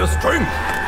the strength.